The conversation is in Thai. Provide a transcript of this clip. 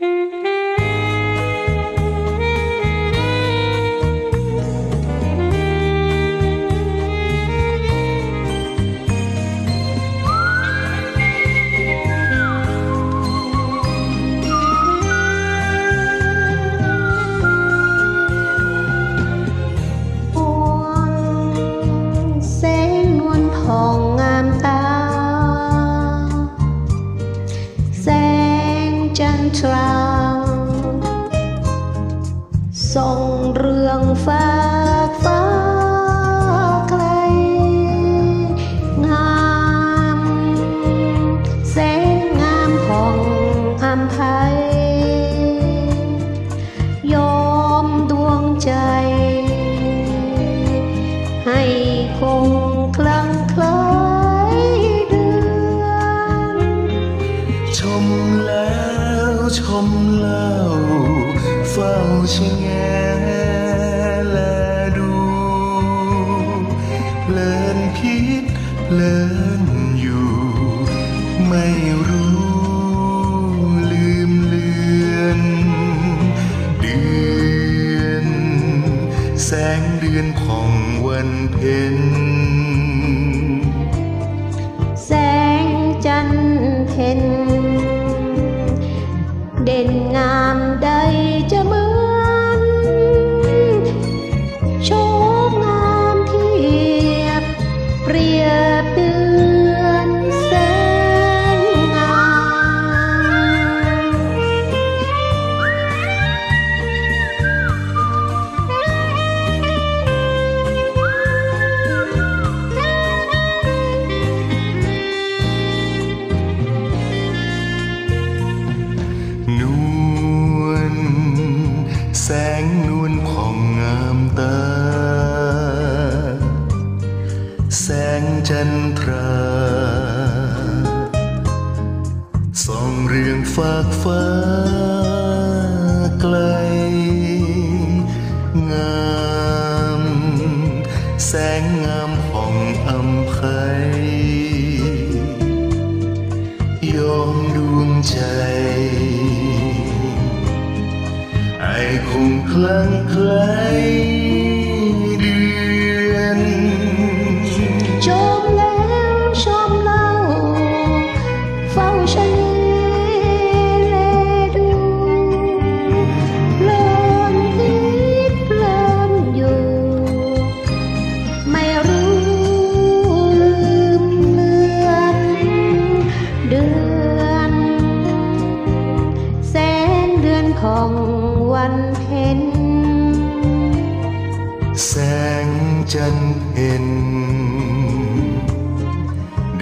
Música ส่งเรื่องฟ้า เล่าเฝ้าชะแงและดูเพลินคิดเพลินอยู่ ไม่รู้ลืมเลือน เดือน แสงเดือนผ่องวันเพ็ญ จันทราส่องเรืองฝากฟ้าไกล งาม แสงงามผ่องอำไพยอมดวงใจ ไอ้คงคลั่งไคล้ แสงจันทร์เพ็ญเ